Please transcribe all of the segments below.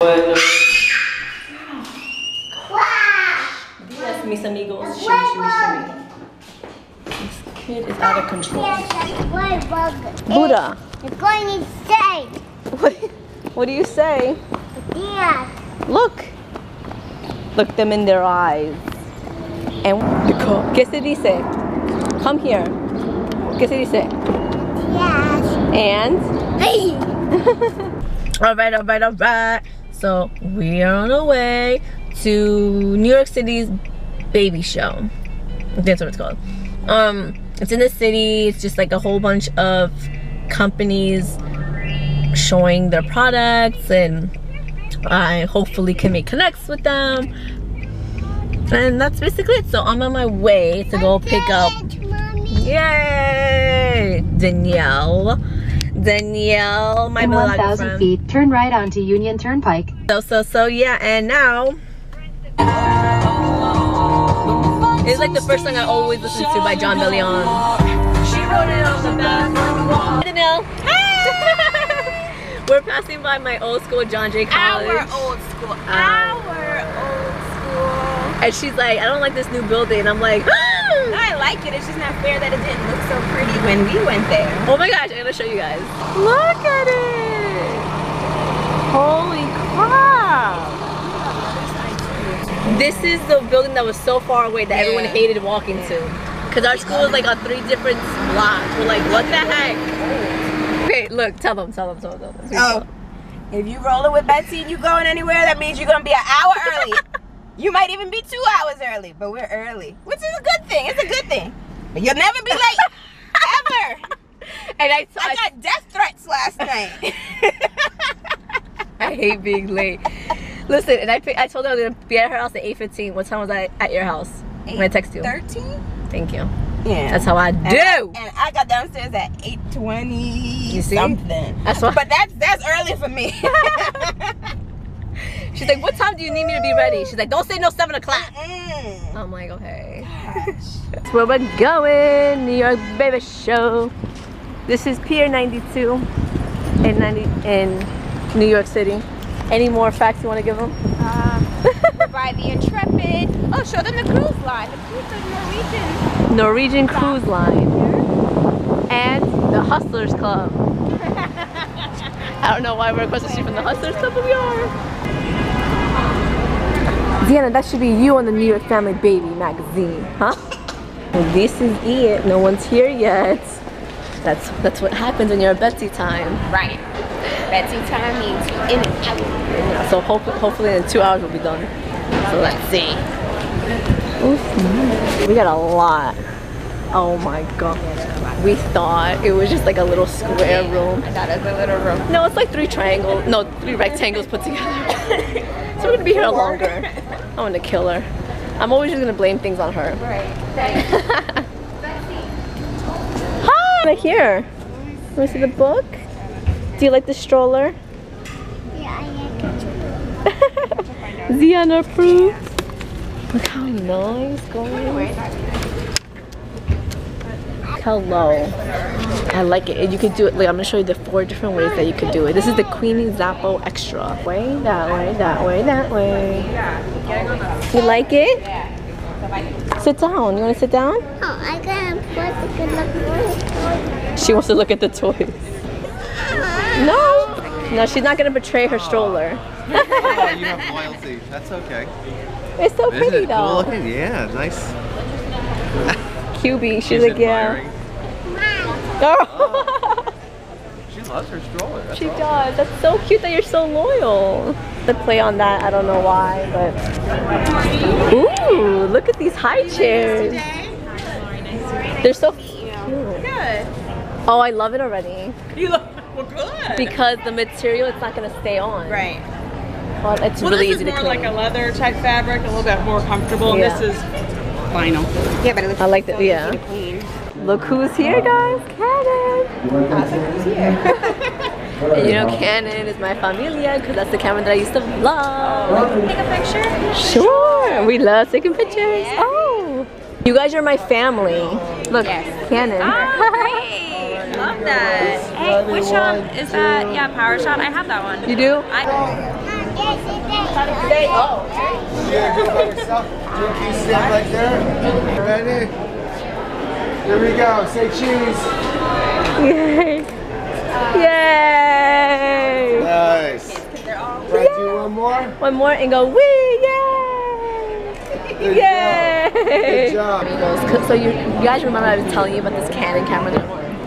Yes, mis amigos. Shimmy, shimmy, shimmy. This kid is out of control. Buddha, You're going insane. what, what do you say? Yeah. Look. Look them in their eyes. And ¿Qué se dice? Come here. ¿Qué se dice? Yes. And Hey. all right, all right, all right. So we are on our way to New York City's baby show. That's what it's called. Um, it's in the city. It's just like a whole bunch of companies showing their products, and I hopefully can make connects with them. And that's basically it. So I'm on my way to go pick up Yay! Danielle. Danielle, my In 1,000 feet, turn right onto Union Turnpike. So, so, so, yeah, and now. It's like the first song I always listen to by Jon Bellion. She wrote it on the bathroom wall. Danielle. We're passing by my old school John Jay College. Our old school. Um, Our old school. And she's like, I don't like this new building. And I'm like, No, I like it. It's just not fair that it didn't look so pretty when we went there. Oh my gosh, I'm gonna show you guys. Look at it! Holy crap! This is the building that was so far away that everyone hated walking to. Cause our school was like on three different blocks. We're like, what the heck? Okay, look, tell them, tell them, tell them. Tell them. Oh, if you rolling with Betsy and you going anywhere, that means you're gonna be an hour early. You might even be two hours early, but we're early, which is a good thing. It's a good thing. But you'll never be late, ever. And I, I I, got death threats last night. I hate being late. Listen, and I, pick- I told her I was gonna be at her house at 8:15. What time was I at your house? When I text you. Thirteen. Thank you. Yeah. That's how I And do. I, and I got downstairs at eight twenty. You see? something. That's why. But that's that's early for me. She's like, what time do you need me to be ready? She's like, don't say no seven o'clock. I'm like, okay. That's where we're going, New York Baby Show. This is Pier 92 in 90 in New York City. Any more facts you want to give them? Um, by the Intrepid. Oh, show them the cruise line. The cruise the Norwegian. Norwegian Cruise Line and the Hustlers Club. I don't know why we're across the street from the Hustlers Club, but we are. Deanna, that should be you on the New York Family Baby magazine, huh? Well, this is it. No one's here yet. That's that's what happens when you're at Betsy time. Right. Betsy time means in and out. Yeah, so hope, hopefully in two hours we'll be done. So let's see. We got a lot. Oh my god. We thought it was just like a little square room. I thought it was a little room. No, it's like three triangles. No, three rectangles put together. so we're gonna be here longer. I'm gonna kill her. I'm always just gonna blame things on her. Right. Hi! Right here. Want to see the book? Do you like the stroller? Yeah, I like it. Approved. Look how nice, guys. Hello. I like it. And You could do it. Like I'm gonna show you the four different ways that you could do it. This is the Quinny Zappo Extra. Way that way, that way, that way. You like it? Sit down. You wanna sit down? Oh, I gotta put the good look She wants to look at the toys. No. No, she's not gonna betray her stroller. Oh, you have loyalty. That's okay. It's so Isn't pretty it cool though. looking? Yeah, nice. QB, she's, She's like, yeah. Admiring. Oh. She loves her stroller. That's She awesome. does. That's so cute that you're so loyal. The play on that, I don't know why, but. Ooh, look at these high chairs. They're so cute. Good. Oh, I love it already. You look well, good. Because the material, it's not gonna stay on. right. Well, it's Well, really this is to more clean. like a leather type fabric, a little bit more comfortable. Yeah. This is vinyl. Yeah, but it looks I like so that, yeah. Easy to clean. Look who's here, guys. Canon. Awesome, who's here? And you know, Canon is my familia because that's the camera that I used to love. Take a picture. Sure, we love taking pictures. Oh, you guys are my family. Look, Yes. Canon. Oh, great! Love that. Hey, which um is that? Yeah, PowerShot. I have that one. You do? I Yeah, go by yourself. Jake, you stand right there. Ready? Here we go. Say cheese. Yay! Yay! Nice. Right, do one more. One more and go wee! Yay! Good Yay! job. Good job. Amigos, So you, you guys remember I was telling you about this Canon camera?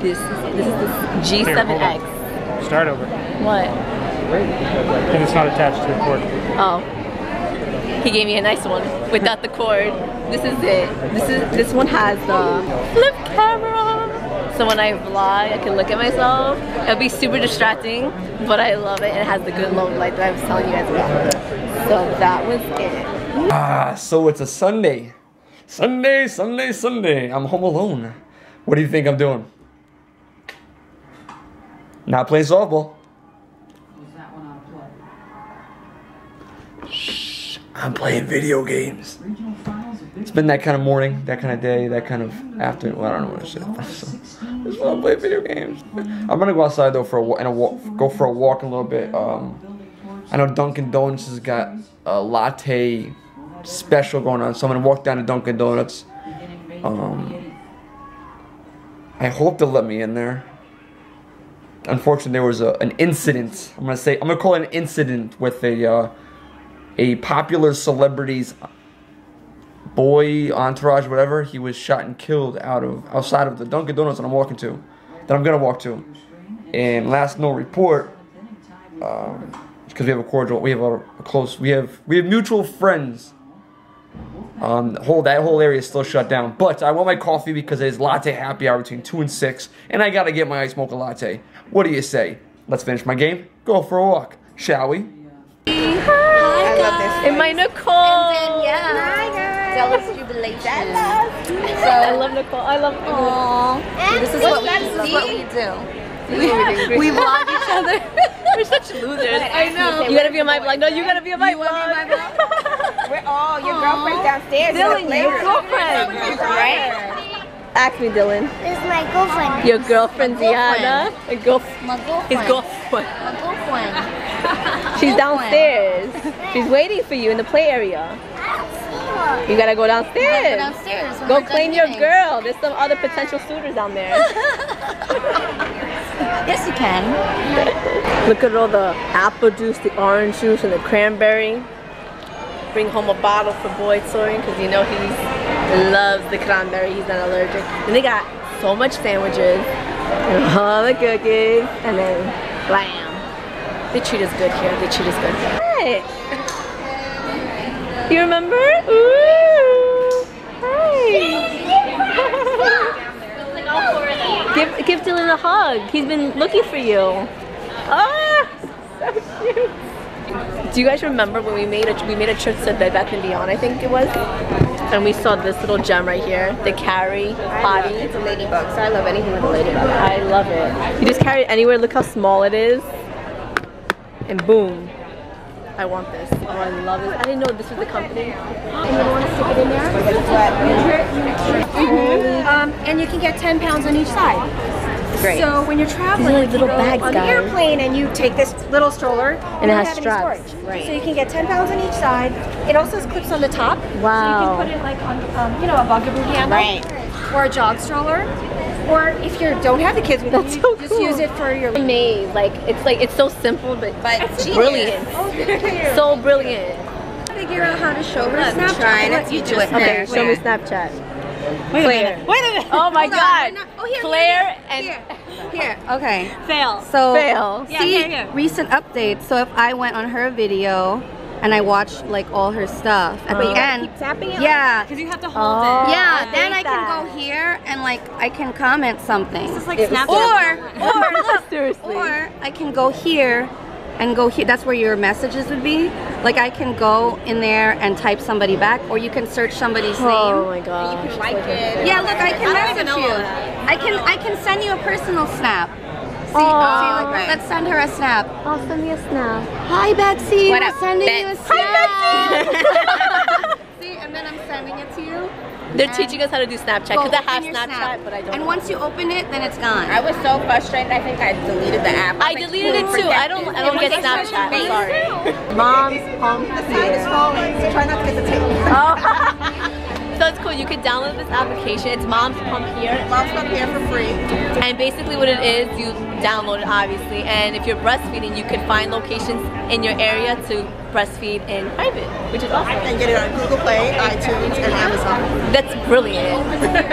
This this is this G7X. Start over. What? And it's not attached to the cord. Oh. He gave me a nice one without the cord. This is it. This is this one has the flip camera. So when I vlog, I can look at myself. It'll be super distracting, but I love it. It has the good low light that I was telling you guys about. So that was it. Ah, so it's a Sunday. Sunday, Sunday, Sunday. I'm home alone. What do you think I'm doing? Not playing softball. I'm playing video games. It's been that kind of morning, that kind of day, that kind of afternoon. Well, I don't know what it is. So, just want to play video games. I'm gonna go outside though for a and a walk, go for a walk a little bit. Um, I know Dunkin' Donuts has got a latte special going on, so I'm gonna walk down to Dunkin' Donuts. Um, I hope they'll let me in there. Unfortunately, there was a, an incident. I'm gonna say I'm gonna call it an incident with a uh, a popular celebrity's boy entourage, whatever. He was shot and killed out of outside of the Dunkin' Donuts that I'm walking to, that I'm gonna walk to. And last no report, um, because we have a cordial, we have a, a close, we have we have mutual friends. Um, whole that whole area is still shut down. But I want my coffee because it's latte happy hour between two and six, and I gotta get my ice mocha latte. What do you say? Let's finish my game. Go for a walk, shall we? I love this. And my Nicole. Yeah. Jealous jubilation. I love Nicole. I love. Aww. This is what we, this is what we do. We vlog each other. We're such losers. I know. You gotta be on my vlog. No, you gotta be on my vlog. We're all your girlfriend's downstairs. Dylan, in your girlfriend. Right? Ask me, Dylan. This is my girlfriend. Your girlfriend, girlfriend. Diana. Your. My girlfriend. His girlfriend. My girlfriend. She's downstairs. She's waiting for you in the play area. I don't see her. You gotta go Go downstairs. downstairs. when Go claim your eating. girl. There's some other potential suitors down there. Yes, you can. Look at all the apple juice, the orange juice, and the cranberry. Bring home a bottle for boy Soren because you know he loves the cranberry. He's not allergic. And they got so much sandwiches and all the cookies, and then blam. They treat us good here. They treat us good. Hey. You remember? Ooh. Hey. give give Dylan a hug. He's been looking for you. Ah, so cute. Do you guys remember when we made a we made a trip to Bed Bath and Beyond? I think it was, and we saw this little gem right here, the carry potty. It's a ladybug, so I love anything with a ladybug. I love it. You just carry it anywhere. Look how small it is, and boom. I want this. Oh, I love this. I didn't know this was the company. and you want to stick it in Um, and you can get 10 pounds on each side. Great. So when you're traveling, like you little go bags, on the airplane and you take this little stroller And it has straps. storage. Right. So you can get 10 pounds on each side. It also has clips on the top. Wow. So you can put it like on, um, you know, a bugaboo handle. Right. Or a jog stroller. Or if you don't have the kids with That's you, so just cool. use it for your Made like it's like it's so simple, but But it's genius. brilliant. Oh, so brilliant. figure out how to show her I'm Snapchat. trying I'll to you teach do it. Okay, Snapchat. show me Snapchat. Wait a minute. Wait a minute. Oh my Hold God. not- oh, here, Claire here, and here, here. Okay. Fail. So Fail. Yeah, see here, here. recent updates. So if I went on her video and I watched like all her stuff at the end, Keep tapping it. yeah, Because you have to hold Oh. it. yeah, I then I can that. go here and like I can comment something. It's like It Snapchat. Or or Seriously. or I can go here and go here. That's where your messages would be. Like I can go in there and type somebody back, or you can search somebody's Oh name. Oh my gosh. Like it. Yeah, look, I can I message know you. I can I can send you a personal snap. See, Aw. see, look, let's send her a snap. I'll send you a snap. Hi Betsy, What we're up, sending you a Bets? snap. see, and then I'm sending it to you. They're teaching us how to do Snapchat Go because I have Snapchat, Snap. but I don't. And once you open it, then it's gone. I was so frustrated. I think I deleted the app. I deleted it too. I don't. I don't get Snapchat. I'm sorry. Mom's pump The sign is falling, so try not to get the tape. Oh. so it's cool. You can download this application. It's Mom's Pump Here. Mom's Pump Here for free. And basically what it is, you download it obviously. And if you're breastfeeding, you can find locations in your area to breastfeed in private, which is awesome. And get it on Google Play, iTunes, and Amazon. That's brilliant.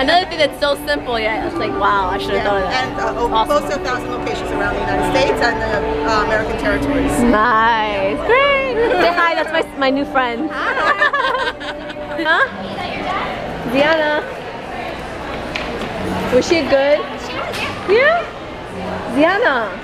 Another thing that's so simple, yeah, it's like, wow, I should have thought of that. And uh, over close to a thousand locations around the United States and the uh, American territories. Nice. Great. Say hi, that's my, my new friend. Hi. huh? Ziana. Was she good? Yeah? Ziana.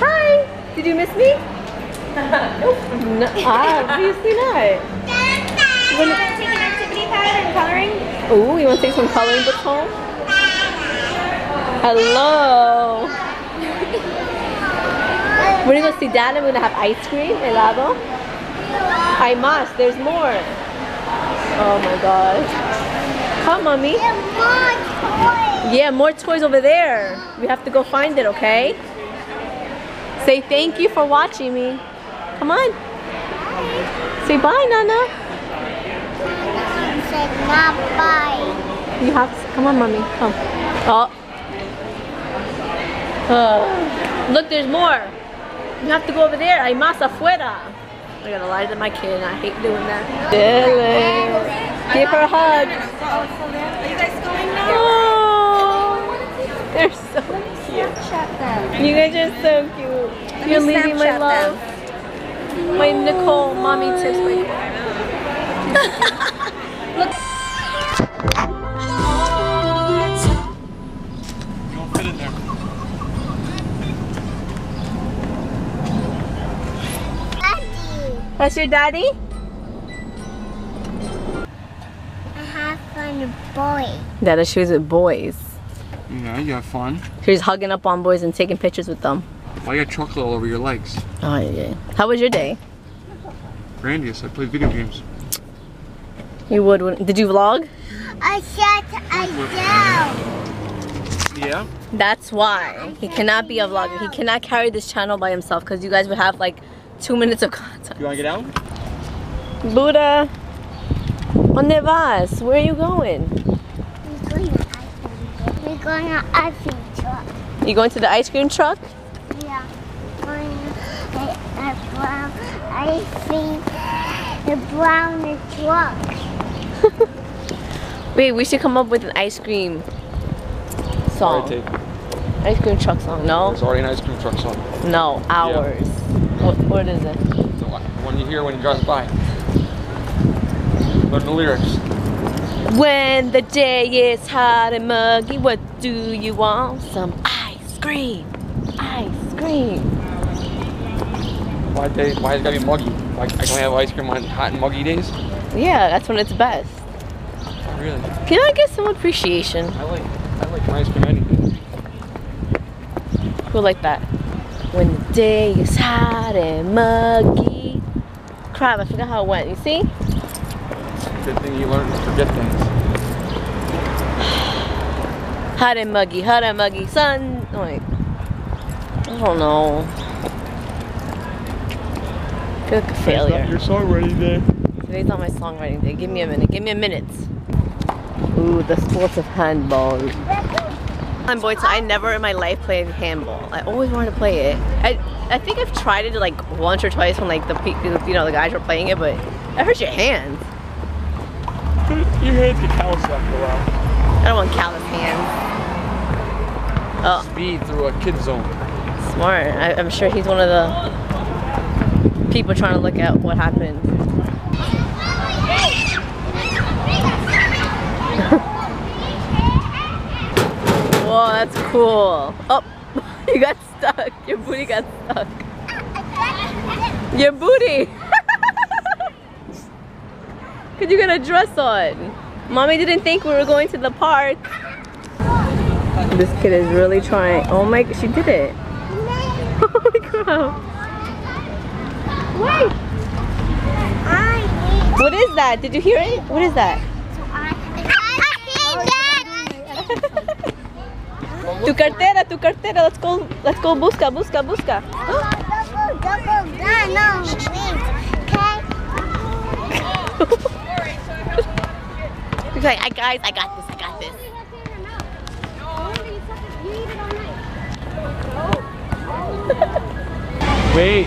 Hi. Did you miss me? no, ah, obviously not. Wanna take an activity pad and coloring? Ooh, you want to take some coloring books home? Hello. We're gonna go see Dad and we're gonna have ice cream, helado. I must, there's more. Oh my god. Come, mommy. Yeah, more toys over there. We have to go find it, okay? Say thank you for watching me. Come on. Say bye, Nana. Say not bye. You have to, come on, mommy, come. Oh. Uh, look, there's more. You have to go over there. Hay más afuera. I gotta lie to my kid, and I hate doing that. Dylan, give her a hug. Are you guys going Oh, they're so cute. You guys are so cute. You're leaving my love. My Nicole, mommy tips my You don't fit in there. That's your daddy? I have fun with boy. Dada shoes with boys. Yeah, you have fun. She's hugging up on boys and taking pictures with them. Why you got chocolate all over your legs? Oh yeah. How was your day? Grandiose. I played video games. You would. when- Did you vlog? I shut I down. Yeah? That's why he cannot be a vlogger. He cannot carry this channel by himself because you guys would have like two minutes of content. You wanna get out? Buddha, ¿dónde vas? Where are you going? We're going to We're going to ice cream truck. You going to the ice cream truck? Yeah. Going to brown ice cream. The brown truck. Wait, we should come up with an ice cream song. Alright, take. Ice cream truck song. No, There's already an ice cream truck song. no, ours. What, what is it? The one one you hear when you drive by. Learn the lyrics. When the day is hot and muggy, what do you want? Some ice cream. Ice cream. Why they? Why it gotta be muggy? Like I can have ice cream on hot and muggy days. Yeah, that's when it's best. Really. Can I get some appreciation? I like I like ice cream any day. Who like that? When the day is hot and muggy. Crap, I forgot how it went. You see? Good thing you learn to forget things. Hot and muggy, hot and muggy, sun. Wait. I don't know. Good feel like a failure. Your songwriting day. Today's not my songwriting day. Give me a minute. Give me a minute. Ooh, the sports of handball. I'm boy, I never in my life played handball. I always wanted to play it. I I think I've tried it like once or twice when like the you know the guys were playing it, but it hurts your hands. Your hands get calloused after a while. I don't want callous hands. Oh, Speed through a kid zone. smart. I, I'm sure he's one of the people trying to look at what happened. Whoa, that's cool. Oh, you got stuck. Your booty got stuck. Your booty could you get a dress on? Mommy didn't think we were going to the park. This kid is really trying. Oh my, she did it. Wait. What is that? Did you hear it? What is that? tu cartera, tu cartera. Let's go. Let's go. Busca, busca, busca. no. He's like, "Hi, guys, I got this. I got this. Wait,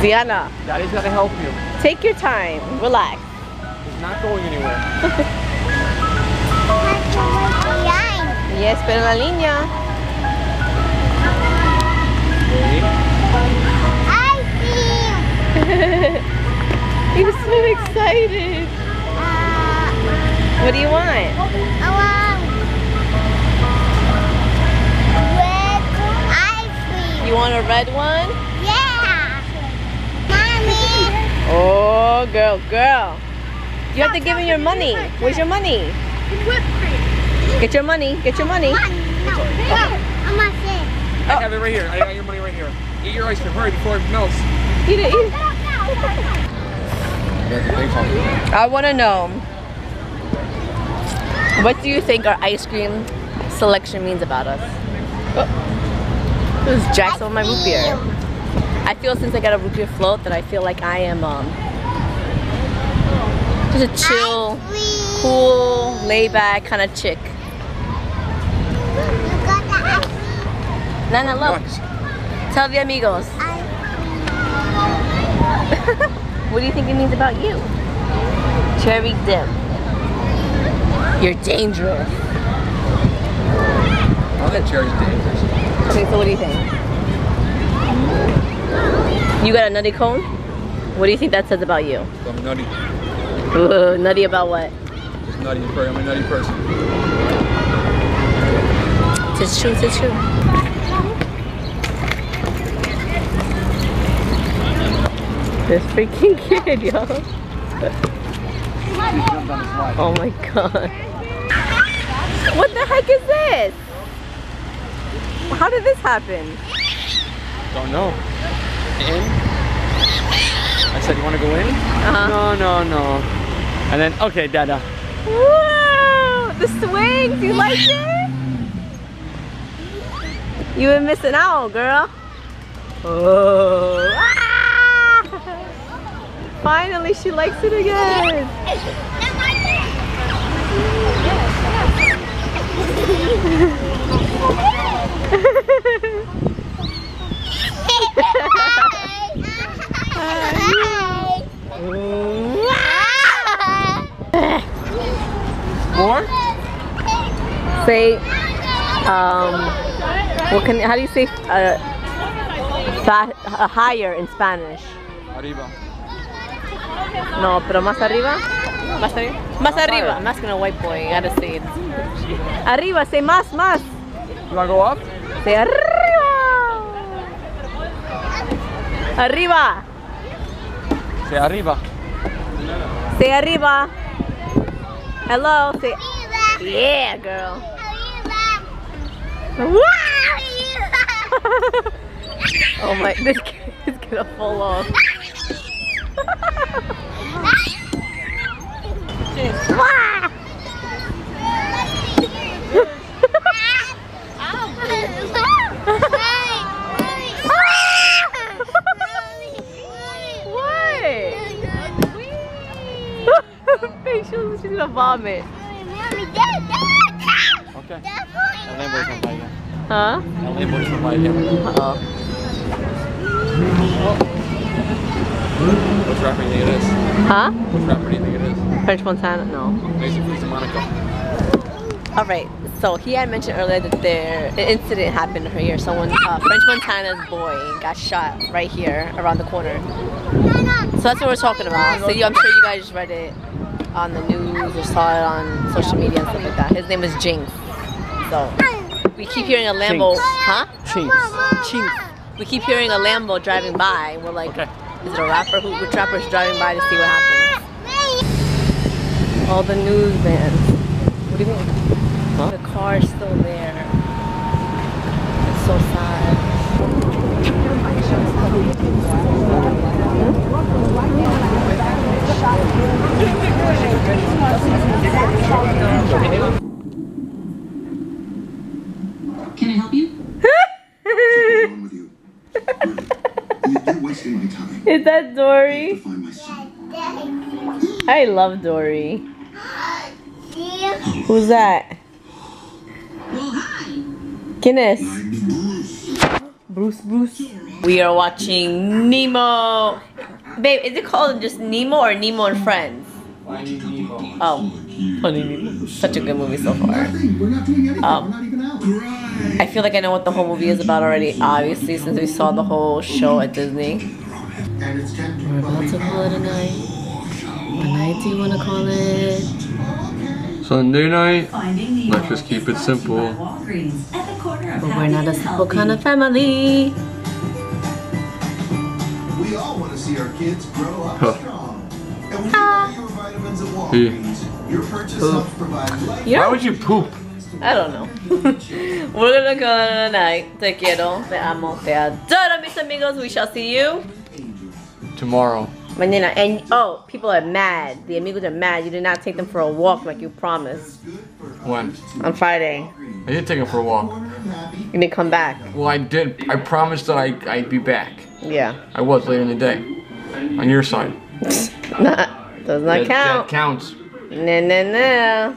Ziana, Daddy's gotta help you. take your time. Relax. He's not going anywhere. yes, pero la línea. I see. He was so excited. What do you want? I want red ice cream. You want a red one? Yeah. Mommy. Oh, girl, girl. You have to give him your money. Where's your money? Get your money. Get your money. No, I'm not saying. I have it right here. I got your money right here. Eat your ice cream, hurry before it melts. Eat it, eat it. I want to know what do you think our ice cream selection means about us? Oh. This is Jack some of my root beer. I feel since I got a root beer float that I feel like I am um just a chill, cool, laid back kind of chick. You got the ice cream. Nana, look. Tell the amigos. what do you think it means about you? Cherry dip. You're dangerous. I think cherry's dangerous. Okay, so what do you think? You got a nutty cone? What do you think that says about you? I'm nutty. Ooh, nutty about what? Just nutty. I'm a nutty person. It's true, it's true. This freaking kid, yo. Oh my god. What the heck is this? How did this happen? Don't know. In? I said, you wanna go in? Uh-huh. No, no, no. And then, okay, Dada. Whoa! The swings, you like it? You been missing out, girl. Oh. Ah! Finally, she likes it again. More? Say, um, what can? How do you say uh, fa- uh, higher in Spanish? Arriba. No, pero más arriba. Más arriba. Más arriba. I'm asking a white boy. I gotta say it. Arriba. Say más, más. You wanna go up? Say arriba. Arriba. Say arriba. Say arriba. Hello. Say. Yeah, girl. oh my, this kid is gonna fall off. what? Facial, she's gonna vomit. Okay. El Lambo doesn't buy yet. Huh? El Lambo doesn't buy yet. Uh-oh. Which rapper do you think it is? Huh? Which rapper do you think it is? French Montana? No. Amazing Fruits of Monaco. All right. So he had mentioned earlier that there an incident happened here. Someone, uh, French Montana's boy, got shot right here around the corner. So that's what we're talking about. So you, I'm sure you guys read it on the news or saw it on social media and stuff like that. His name is Jinx. So we keep hearing a Lambo, Jinx. huh? Chinx. Jinx. We keep hearing a Lambo driving by. We're like, is it a rapper? Who, which rapper is driving by to see what happens? All the news vans. What do you mean? The car's still there. It's so sad. Hmm? Can I help you? you're wasting my time. Is that Dory? I love Dory. Who's that? Guinness. Bruce, Bruce. We are watching Nemo. Babe, is it called just Nemo or Nemo and Friends? Oh, Funny Nemo. Such a good movie so far. Um, I feel like I know what the whole movie is about already, obviously, since we saw the whole show at Disney. We're about to call it a night. What night do you want to call it? Sunday night. Let's just keep it simple. But we're not a simple kind of family. We all want to see our kids grow up Huh. Strong. And we buy your vitamins at Walgreens. Your purchase helps provide. Yeah. Why would you poop? I don't know. We're gonna go it a night. Te quiero, te amo, te adoro, mis amigos. We shall see you Tomorrow. mañana. And oh, people are mad. The amigos are mad. You did not take them for a walk like you promised When? on Friday. I did take them for a walk. You didn't come back. Well, I did. I promised that I, I'd be back. Yeah. I was later in the day. On your side. Does not That- count. That counts. No, no, no.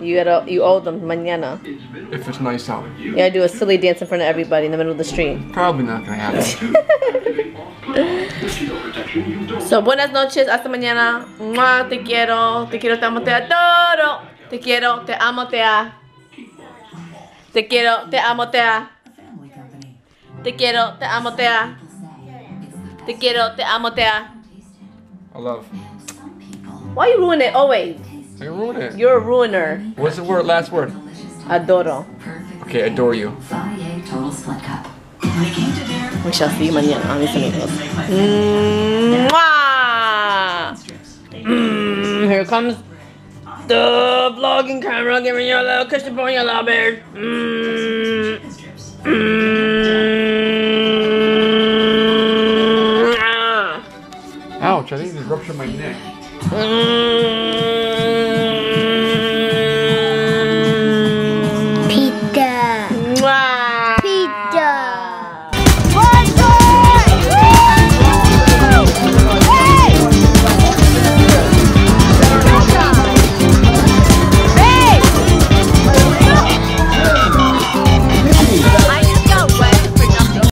You gotta, you owe them mañana. If it's nice out. You gotta do a silly dance in front of everybody in the middle of the street. Probably not gonna happen. So, buenas noches, hasta mañana. Mua, te quiero, te quiero, te amo, te adoro. Te quiero, te amo, te a. Te quiero, te amo, te a. Te quiero, te amo, te a. Te quiero, te amo, te a. I love. Why you ruin it always? I ruin it. You're a ruiner. What's the word? Last word. Adoro. Okay, adore you. We shall see you mañana, mis amigos. Mwah! Mm, here comes the vlogging camera giving you a little kiss upon your little beard. Mm, mm, いね。うん。